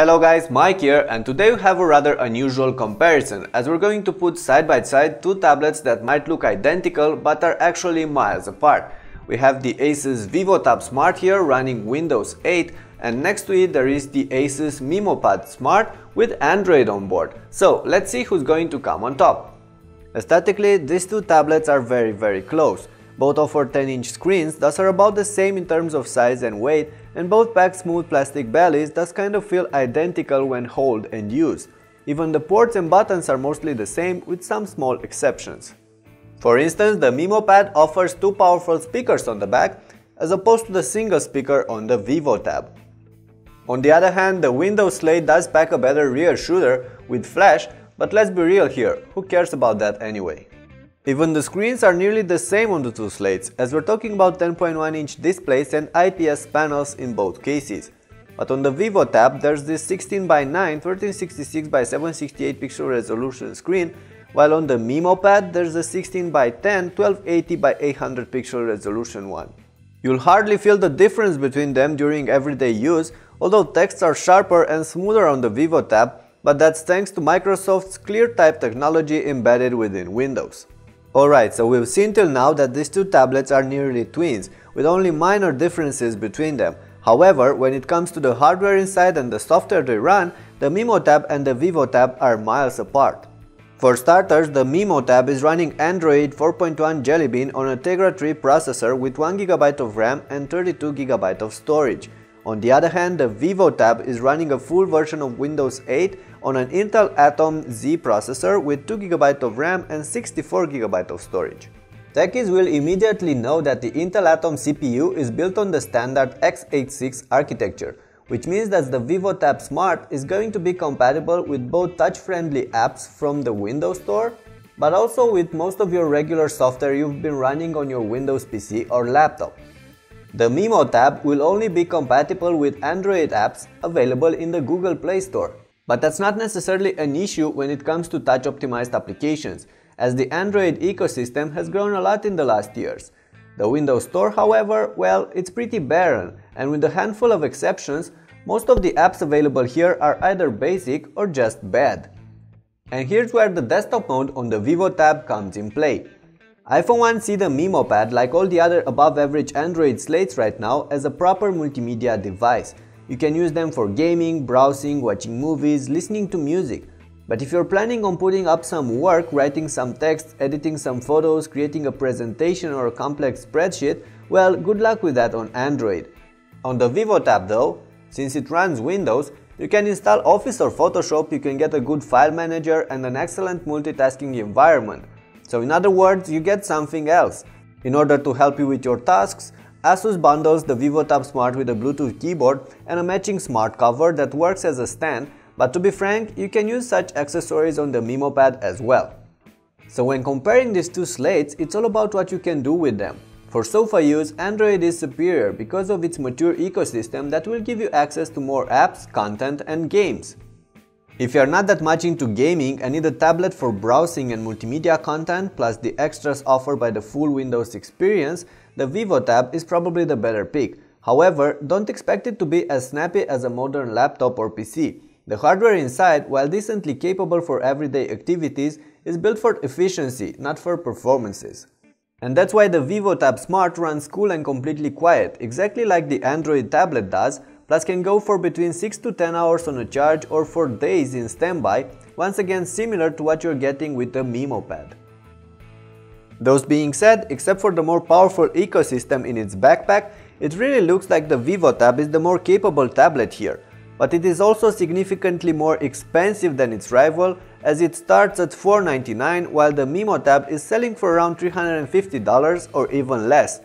Hello guys, Mike here and today we have a rather unusual comparison as we're going to put side by side two tablets that might look identical but are actually miles apart. We have the Asus VivoTab Smart here running Windows 8 and next to it there is the Asus MemoPad Smart with Android on board. So let's see who's going to come on top. Aesthetically, these two tablets are very very close. Both offer 10-inch screens, thus are about the same in terms of size and weight, and both pack smooth plastic bellies, thus kind of feel identical when held and used. Even the ports and buttons are mostly the same, with some small exceptions. For instance, the MemoPad offers two powerful speakers on the back, as opposed to the single speaker on the Vivo tab. On the other hand, the Windows Slate does pack a better rear shooter with flash, but let's be real here, who cares about that anyway? Even the screens are nearly the same on the two slates, as we're talking about 10.1 inch displays and IPS panels in both cases. But on the VivoTab there's this 16 by 9 1366x768 pixel resolution screen, while on the MemoPad there's a 16 by 10 1280x800 pixel resolution one. You'll hardly feel the difference between them during everyday use, although texts are sharper and smoother on the VivoTab, but that's thanks to Microsoft's ClearType technology embedded within Windows. Alright, so we've seen till now that these two tablets are nearly twins, with only minor differences between them. However, when it comes to the hardware inside and the software they run, the MemoTab and the VivoTab are miles apart. For starters, the MemoTab is running Android 4.1 Jelly Bean on a Tegra 3 processor with 1GB of RAM and 32GB of storage. On the other hand, the VivoTab is running a full version of Windows 8 on an Intel Atom Z processor with 2GB of RAM and 64GB of storage. Techies will immediately know that the Intel Atom CPU is built on the standard x86 architecture, which means that the VivoTab Smart is going to be compatible with both touch-friendly apps from the Windows Store, but also with most of your regular software you've been running on your Windows PC or laptop. The MemoTab will only be compatible with Android apps available in the Google Play Store. But that's not necessarily an issue when it comes to touch optimized applications, as the Android ecosystem has grown a lot in the last years. The Windows Store, however, well, it's pretty barren, and with a handful of exceptions, most of the apps available here are either basic or just bad. And here's where the desktop mode on the Vivo tab comes in play iPhone 1 see the MemoPad like all the other above average Android slates right now as a proper multimedia device. You can use them for gaming, browsing, watching movies, listening to music. But if you're planning on putting up some work, writing some text, editing some photos, creating a presentation or a complex spreadsheet, well, good luck with that on Android. On the Vivo tab though, since it runs Windows, you can install Office or Photoshop, you can get a good file manager and an excellent multitasking environment. So in other words, you get something else. In order to help you with your tasks, Asus bundles the VivoTab Smart with a Bluetooth keyboard and a matching smart cover that works as a stand, but to be frank, you can use such accessories on the MemoPad as well. So when comparing these two slates, it's all about what you can do with them. For sofa use, Android is superior because of its mature ecosystem that will give you access to more apps, content and games. If you are not that much into gaming and need a tablet for browsing and multimedia content plus the extras offered by the full Windows experience, the Vivo Tab is probably the better pick. However, don't expect it to be as snappy as a modern laptop or PC. The hardware inside, while decently capable for everyday activities, is built for efficiency, not for performances. And that's why the VivoTab Smart runs cool and completely quiet, exactly like the Android tablet does, plus can go for between 6 to 10 hours on a charge or for days in standby, once again similar to what you're getting with the MemoPad. Those being said, except for the more powerful ecosystem in its backpack, it really looks like the Vivo Tab is the more capable tablet here, but it is also significantly more expensive than its rival as it starts at 499 while the MemoTab is selling for around $350 or even less,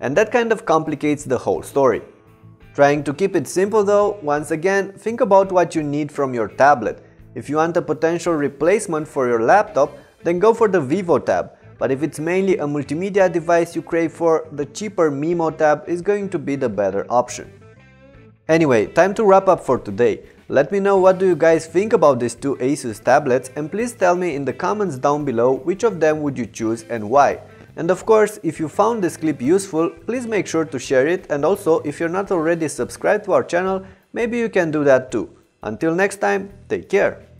and that kind of complicates the whole story. Trying to keep it simple though, once again, think about what you need from your tablet. If you want a potential replacement for your laptop, then go for the Vivo tab. but if it's mainly a multimedia device you crave for, the cheaper MemoTab is going to be the better option. Anyway, time to wrap up for today. Let me know what do you guys think about these two Asus tablets and please tell me in the comments down below which of them would you choose and why. And of course, if you found this clip useful, please make sure to share it and also if you're not already subscribed to our channel, maybe you can do that too. Until next time, take care!